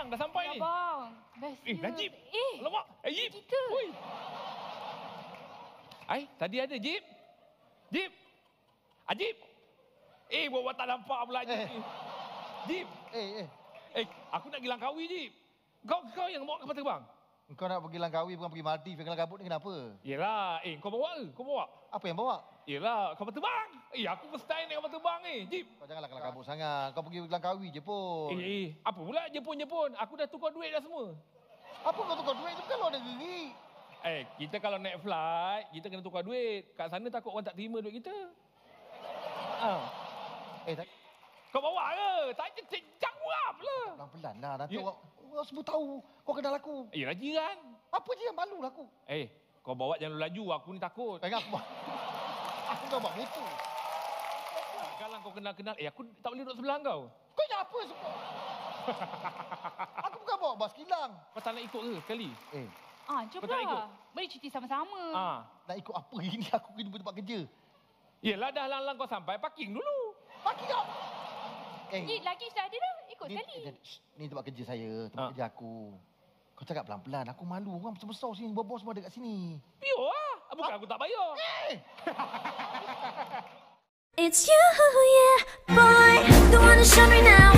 sayang, dah sampai Ya ni. bang. Bestnya. Eh, Najib. Eh, Alamak, eh, Jip. kita. Oi. Ai, tadi ada Jip. Jip. Ajib. Eh, buat tak nampak pula Jip. Eh. ni. Jip. Eh, eh. Eh, aku nak pergi Langkawi, Jip. Kau kau yang bawa kapal terbang? Kau nak pergi Langkawi bukan pergi Maldives dengan kabut ni kenapa? Yelah, eh kau bawa ke? Kau bawa? Apa yang bawa? Yelah, kapal terbang. Eh, aku first time naik kapal terbang ni, Jip. Kau janganlah kelang kabut sangat. Kau pergi Langkawi je pun. Eh, eh, apa pula Jepun-Jepun? Aku dah tukar duit dah semua. Apa kau tukar duit je bukan luar negeri? Eh, kita kalau naik flight, kita kena tukar duit. Kat sana takut orang tak terima duit kita. Ah. Eh, tak, Kau bawa ke? Tak cek jawab lah. pelan-pelan lah. Nanti Ya. orang, orang semua tahu kau kenal aku. Eh, jiran. Apa je yang malu lah aku? Eh, kau bawa jangan laju. Aku ni takut. Kau ingat aku buat? Aku dah buat motor. Kalau kau kenal-kenal, eh aku tak boleh duduk sebelah kau. Kau ingat apa semua? aku bukan bawa bas kilang. Kau tak nak ikut ke sekali? Eh, Ah, jom Kau tak ikut? lah. Boleh cuti sama-sama. Ah. nak ikut apa ini aku kena tempat kerja. Yelah dah lang-lang kau sampai, parking dulu. Pagi kau. Eh, Eh, lagi sudah ada dah. Ikut ni, sekali. shh, ni tempat kerja saya, tempat Ah. kerja aku. Kau cakap pelan-pelan, aku malu. Orang besar-besar sini, bos semua ada kat sini. Biar lah. Bukan aku tak bayar. Eh! It's you, yeah, boy. The one to show me now.